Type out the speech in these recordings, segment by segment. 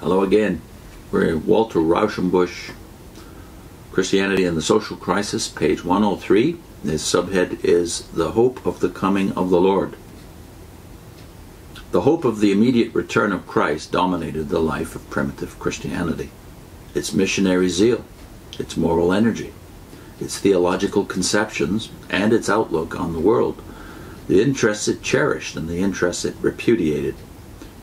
Hello again. We're in Walter Rauschenbusch, Christianity and the Social Crisis, page 103. His subhead is The Hope of the Coming of the Lord. The hope of the immediate return of Christ dominated the life of primitive Christianity. Its missionary zeal, its moral energy, its theological conceptions, and its outlook on the world, the interests it cherished and the interests it repudiated,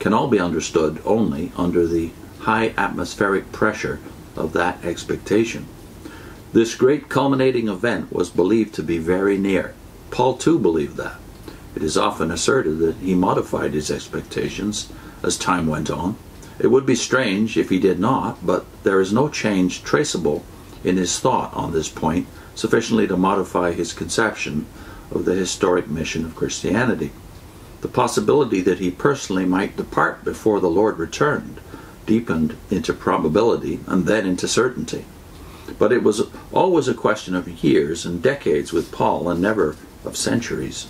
can all be understood only under the high atmospheric pressure of that expectation. This great culminating event was believed to be very near. Paul too believed that. It is often asserted that he modified his expectations as time went on. It would be strange if he did not, but there is no change traceable in his thought on this point sufficiently to modify his conception of the historic mission of Christianity. The possibility that he personally might depart before the Lord returned deepened into probability and then into certainty. But it was always a question of years and decades with Paul and never of centuries.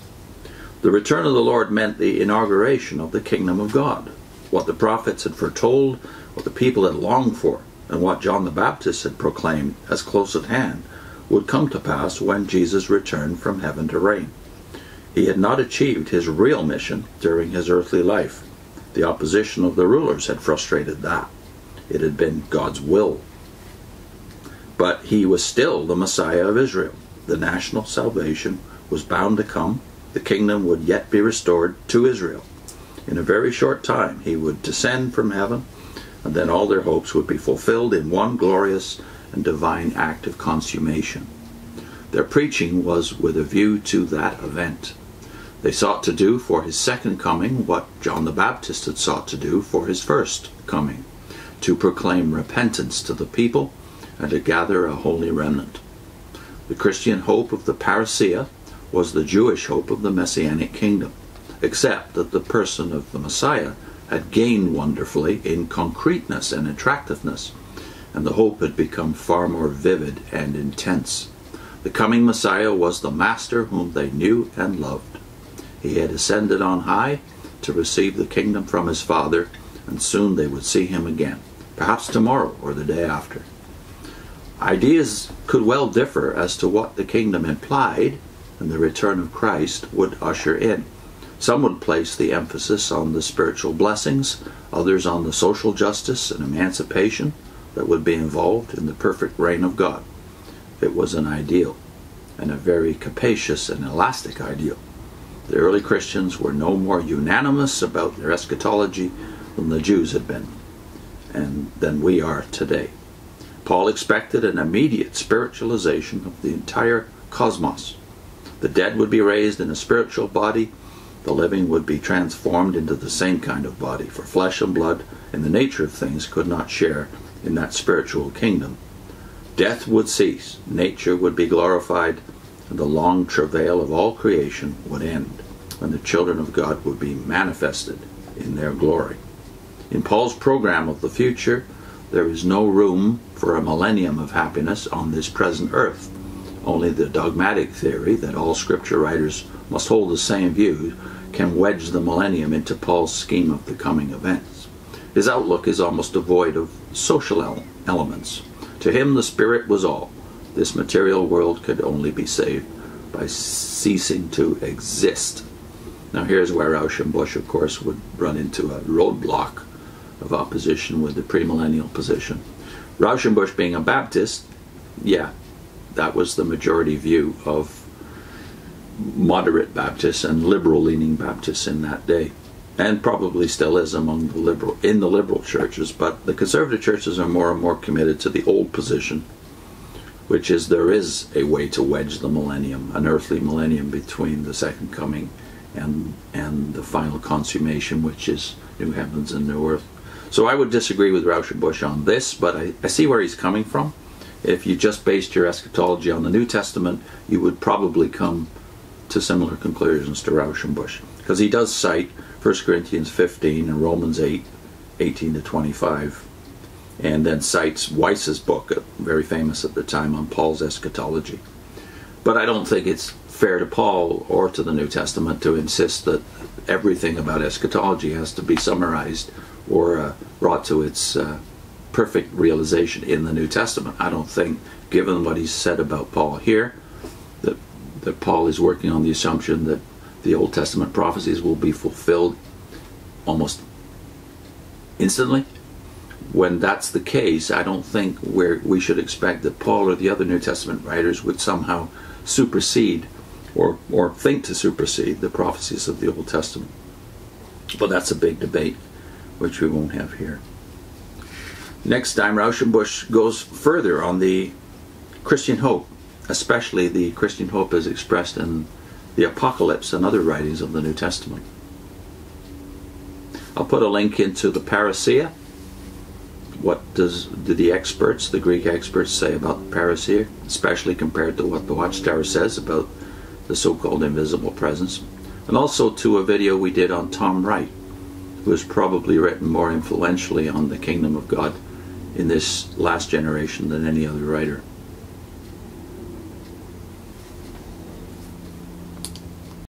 The return of the Lord meant the inauguration of the kingdom of God. What the prophets had foretold, what the people had longed for, and what John the Baptist had proclaimed as close at hand would come to pass when Jesus returned from heaven to reign. He had not achieved his real mission during his earthly life. The opposition of the rulers had frustrated that. It had been God's will. But he was still the Messiah of Israel. The national salvation was bound to come. The kingdom would yet be restored to Israel. In a very short time, he would descend from heaven, and then all their hopes would be fulfilled in one glorious and divine act of consummation. Their preaching was with a view to that event. They sought to do for his second coming what John the Baptist had sought to do for his first coming to proclaim repentance to the people and to gather a holy remnant. The Christian hope of the parousia was the Jewish hope of the Messianic kingdom, except that the person of the Messiah had gained wonderfully in concreteness and attractiveness and the hope had become far more vivid and intense. The coming Messiah was the Master whom they knew and loved. He had ascended on high to receive the kingdom from his Father, and soon they would see him again, perhaps tomorrow or the day after. Ideas could well differ as to what the kingdom implied and the return of Christ would usher in. Some would place the emphasis on the spiritual blessings, others on the social justice and emancipation, that would be involved in the perfect reign of God. It was an ideal, and a very capacious and elastic ideal. The early Christians were no more unanimous about their eschatology than the Jews had been, and than we are today. Paul expected an immediate spiritualization of the entire cosmos. The dead would be raised in a spiritual body, the living would be transformed into the same kind of body, for flesh and blood and the nature of things could not share in that spiritual kingdom. Death would cease, nature would be glorified, and the long travail of all creation would end when the children of God would be manifested in their glory. In Paul's program of the future, there is no room for a millennium of happiness on this present earth. Only the dogmatic theory that all scripture writers must hold the same view can wedge the millennium into Paul's scheme of the coming events. His outlook is almost devoid of social elements. To him, the Spirit was all. This material world could only be saved by ceasing to exist. Now, here's where Rauschenbusch, of course, would run into a roadblock of opposition with the premillennial position. Rauschenbusch, being a Baptist, yeah, that was the majority view of moderate Baptists and liberal leaning Baptists in that day and probably still is among the liberal in the liberal churches but the conservative churches are more and more committed to the old position which is there is a way to wedge the millennium an earthly millennium between the second coming and and the final consummation which is new heavens and new earth. So I would disagree with Rauschenbusch on this but I, I see where he's coming from. If you just based your eschatology on the New Testament you would probably come to similar conclusions to Rauschenbusch because he does cite 1 Corinthians 15 and Romans 8, 18 to 25, and then cites Weiss's book, uh, very famous at the time, on Paul's eschatology. But I don't think it's fair to Paul or to the New Testament to insist that everything about eschatology has to be summarized or uh, brought to its uh, perfect realization in the New Testament. I don't think, given what he's said about Paul here, that that Paul is working on the assumption that the Old Testament prophecies will be fulfilled almost instantly. When that's the case, I don't think where we should expect that Paul or the other New Testament writers would somehow supersede or, or think to supersede the prophecies of the Old Testament. But that's a big debate, which we won't have here. Next time, Rauschenbusch goes further on the Christian hope, especially the Christian hope as expressed in the Apocalypse and other writings of the New Testament. I'll put a link into the Parousia. What does do the experts, the Greek experts, say about the Parousia, especially compared to what the Watchtower says about the so-called invisible presence, and also to a video we did on Tom Wright, who has probably written more influentially on the kingdom of God in this last generation than any other writer.